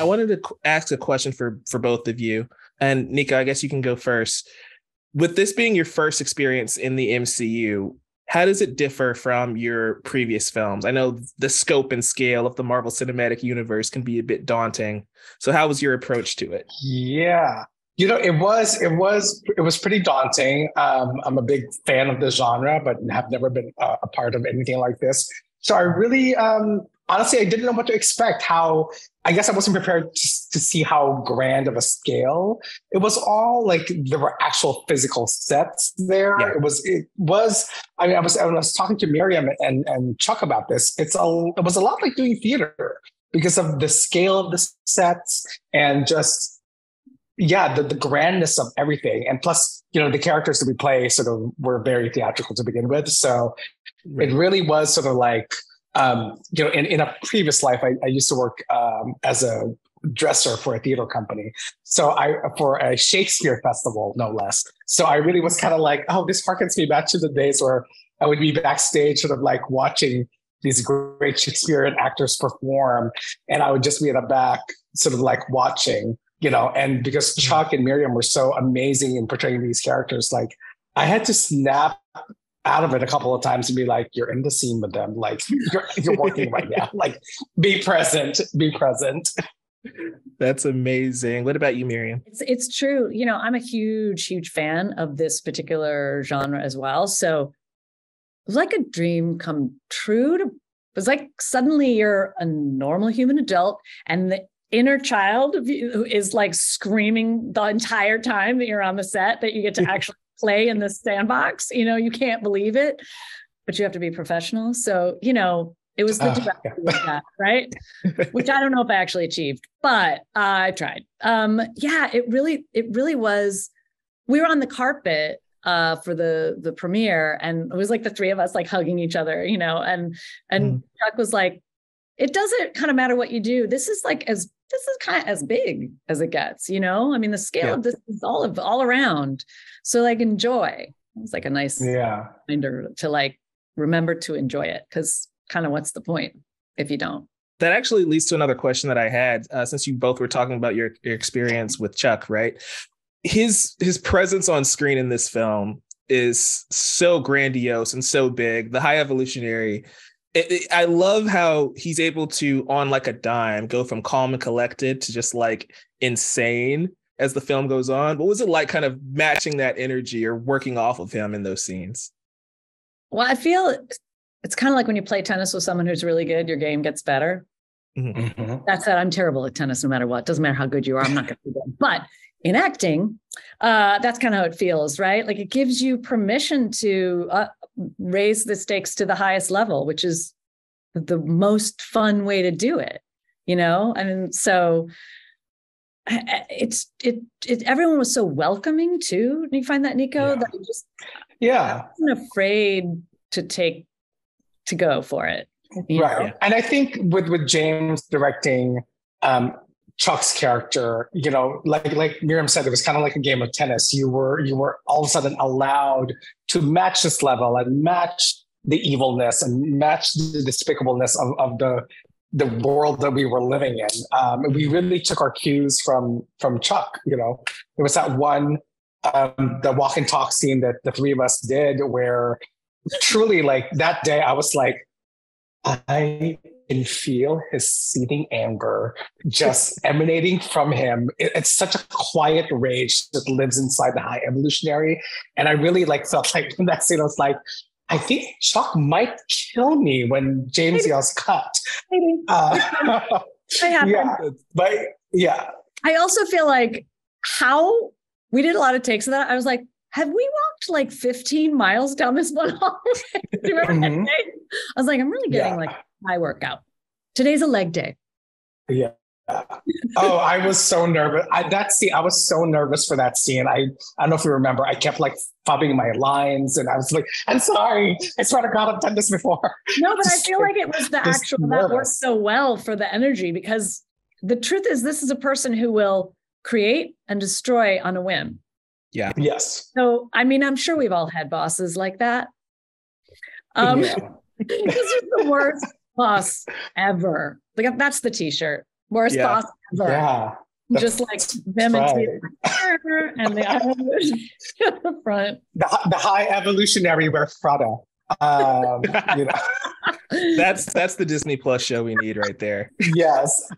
I wanted to ask a question for for both of you. And Nico, I guess you can go first. With this being your first experience in the MCU, how does it differ from your previous films? I know the scope and scale of the Marvel Cinematic Universe can be a bit daunting. So how was your approach to it? Yeah. You know, it was it was it was pretty daunting. Um, I'm a big fan of the genre, but have never been a, a part of anything like this. So I really um, honestly, I didn't know what to expect. How I guess I wasn't prepared to, to, see how grand of a scale it was. All like there were actual physical sets there. Yeah. It was. It was. I mean, I was. I was talking to Miriam and and Chuck about this. It's a. It was a lot like doing theater because of the scale of the sets and just yeah the, the grandness of everything and plus you know the characters that we play sort of were very theatrical to begin with so right. it really was sort of like um, you know, in, in a previous life, I, I used to work um, as a dresser for a theater company. So I for a Shakespeare festival, no less. So I really was kind of like, oh, this harkens me back to the days where I would be backstage, sort of like watching these great Shakespearean actors perform, and I would just be in the back, sort of like watching, you know. And because mm-hmm. Chuck and Miriam were so amazing in portraying these characters, like I had to snap out of it a couple of times and be like, you're in the scene with them. Like you're, you're working right now. Like be present, be present. That's amazing. What about you, Miriam? It's it's true. You know, I'm a huge, huge fan of this particular genre as well. So it was like a dream come true to it was like suddenly you're a normal human adult and the inner child of you is like screaming the entire time that you're on the set that you get to actually play in the sandbox. You know, you can't believe it, but you have to be professional. So, you know, it was the to uh, that, right? Which I don't know if I actually achieved, but uh, I tried. Um, yeah, it really, it really was. We were on the carpet uh, for the the premiere, and it was like the three of us like hugging each other, you know, and and mm. Chuck was like, "It doesn't kind of matter what you do. This is like as this is kind of as big as it gets, you know? I mean, the scale yeah. of this is all of all around. So like enjoy. It's like a nice yeah reminder to like remember to enjoy it because kind of what's the point if you don't? That actually leads to another question that I had uh, since you both were talking about your, your experience with Chuck, right? His his presence on screen in this film is so grandiose and so big. The High Evolutionary it, it, I love how he's able to, on like a dime, go from calm and collected to just like insane as the film goes on. What was it like kind of matching that energy or working off of him in those scenes? Well, I feel it's kind of like when you play tennis with someone who's really good, your game gets better. Mm-hmm. mm-hmm. That said, I'm terrible at tennis no matter what. Doesn't matter how good you are, I'm not going to be good. But in acting, uh, that's kind of how it feels, right? Like it gives you permission to uh, raise the stakes to the highest level, which is the most fun way to do it, you know? And so it's it, it everyone was so welcoming too. Do you find that Nico? Yeah. That just yeah, wasn't afraid to take to go for it. Right. Know? And I think with with James directing um Chuck's character, you know, like like Miriam said, it was kind of like a game of tennis. You were you were all of a sudden allowed to match this level and match the evilness and match the despicableness of, of the the world that we were living in. Um, we really took our cues from from Chuck. You know, it was that one um, the walk and talk scene that the three of us did, where truly, like that day, I was like, I can feel his seething anger just emanating from him. It, it's such a quiet rage that lives inside the high evolutionary. And I really like felt like in that scene, I was like, I think Chuck might kill me when James yells cut. Uh, yeah, but yeah. I also feel like how we did a lot of takes of that. I was like, have we walked like 15 miles down this one hallway? mm-hmm. I was like, I'm really getting yeah. like my workout. Today's a leg day. Yeah. oh, I was so nervous. I, that scene, I was so nervous for that scene. I, I don't know if you remember. I kept like fubbing my lines, and I was like, "I'm sorry. I swear to God, I've done this before." No, but just, I feel like it was the actual nervous. that worked so well for the energy because the truth is, this is a person who will create and destroy on a whim. Yeah. Yes. So, I mean, I'm sure we've all had bosses like that. Um, yeah. this is the worst boss ever. Like that's the t-shirt. Worst Yeah. boss ever. Yeah. Just like them right. and and the other the front. The, the high evolutionary wear Prada. Um, you know, That's that's the Disney Plus show we need right there. yes.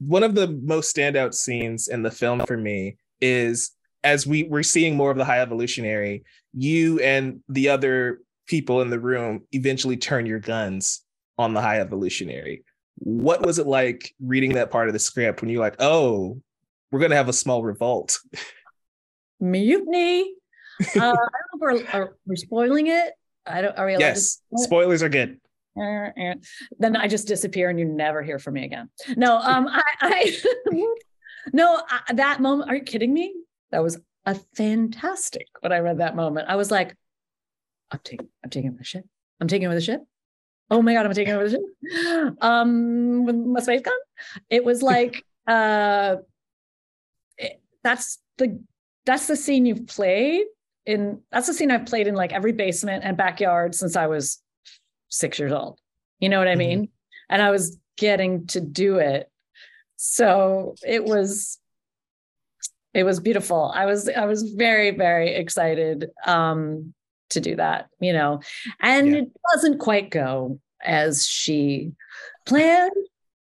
One of the most standout scenes in the film for me is as we we're seeing more of the high evolutionary, you and the other people in the room eventually turn your guns on the high evolutionary. What was it like reading that part of the script when you're like, oh, we're gonna have a small revolt? Mutiny. Uh, I don't know if we're, are, we're spoiling it. I don't. Are we yes, to? spoilers are good. Eh, eh. Then I just disappear and you never hear from me again. No, um, I, I no, I, that moment. Are you kidding me? That was a fantastic. When I read that moment, I was like, I'm taking, I'm taking over the ship. I'm taking over the ship. Oh my god, I'm taking over the ship. Um, my space gun. It was like, uh, it- that's the that's the scene you've played in. That's the scene I've played in like every basement and backyard since I was six years old. You know what I Mhm. mean? And I was getting to do it. So it was it was beautiful. I was I was very, very excited um to do that, you know. And Yeah. it doesn't quite go as she planned.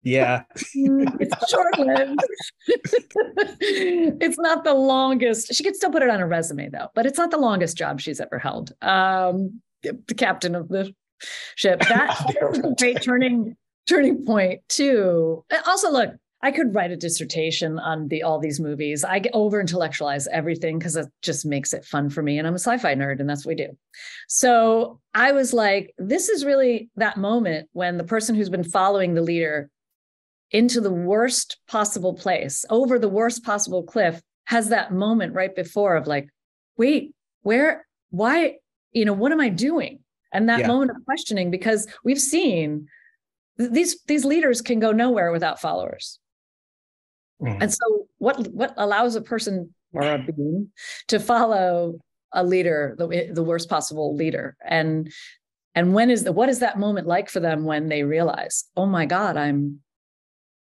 Yeah, it's short-lived. it's not the longest. She could still put it on a resume though, but it's not the longest job she's ever held. Um, the captain of the ship. That that was a great turning turning point too. Also, look, I could write a dissertation on the all these movies. I get over intellectualize everything because it just makes it fun for me, and I'm a sci-fi nerd, and that's what we do. So I was like, this is really that moment when the person who's been following the leader into the worst possible place, over the worst possible cliff, has that moment right before of like, wait, where, why, you know, what am I doing? And that Yeah. moment of questioning, because we've seen these these leaders can go nowhere without followers. Mm. And so what what allows a person or a being to follow a leader, the, the worst possible leader? And and when is the what is that moment like for them when they realize, oh my God, I'm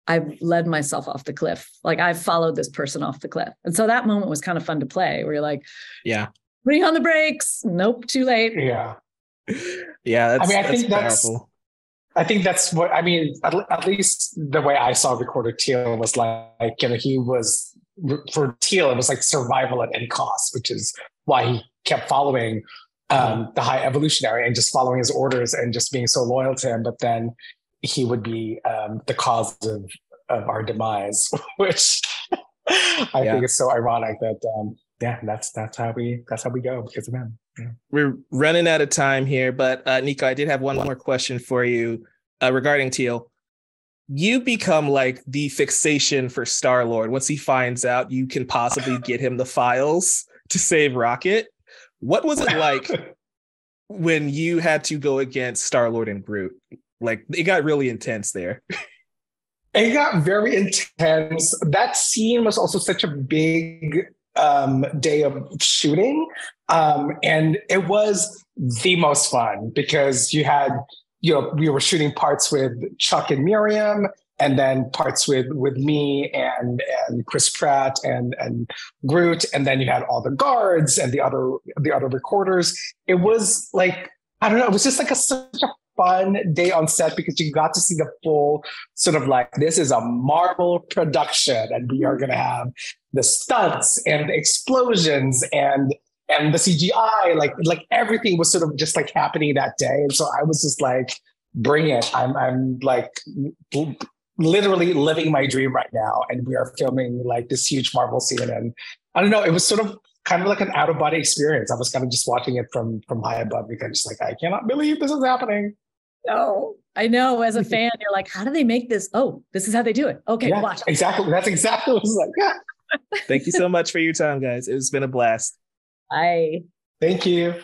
I've led myself off the cliff. Like I've followed this person off the cliff. And so that moment was kind of fun to play where you're like, yeah, putting on the brakes. Nope, too late. Yeah. yeah. That's, I mean, I that's think that's- powerful. I think that's what I mean. At, at least the way I saw Recorder Theel was like, you know, he was for Theel, it was like survival at any cost, which is why he kept following um, the High Evolutionary and just following his orders and just being so loyal to him. But then he would be um, the cause of of our demise, which I Yeah. think is so ironic that um, yeah, that's that's how we that's how we go because of him. We're running out of time here, but uh, Nico, I did have one more question for you uh, regarding Theel. You become like the fixation for Star Lord. Once he finds out you can possibly get him the files to save Rocket, what was it like when you had to go against Star Lord and Groot? Like it got really intense there. It got very intense. That scene was also such a big um, day of shooting. Um, and it was the most fun because you had, you know, we were shooting parts with Chuck and Miriam and then parts with with me and and Chris Pratt and and Groot and then you had all the guards and the other the other recorders. It was like I don't know, it was just like a such a fun day on set because you got to see the full sort of like this is a Marvel production and we are going to have the stunts and the explosions and and the CGI like like everything was sort of just like happening that day. And so I was just like bring it. I'm I'm like literally living my dream right now. And we are filming like this huge Marvel scene. And I don't know it was sort of kind of like an out of body experience. I was kind of just watching it from from high above because just like I cannot believe this is happening No, I know. As a fan, you're like, how do they make this? Oh, this is how they do it. Okay, yeah, watch. exactly that's exactly what it was like yeah Thank you so much for your time, guys. It's been a blast. Bye. Thank you.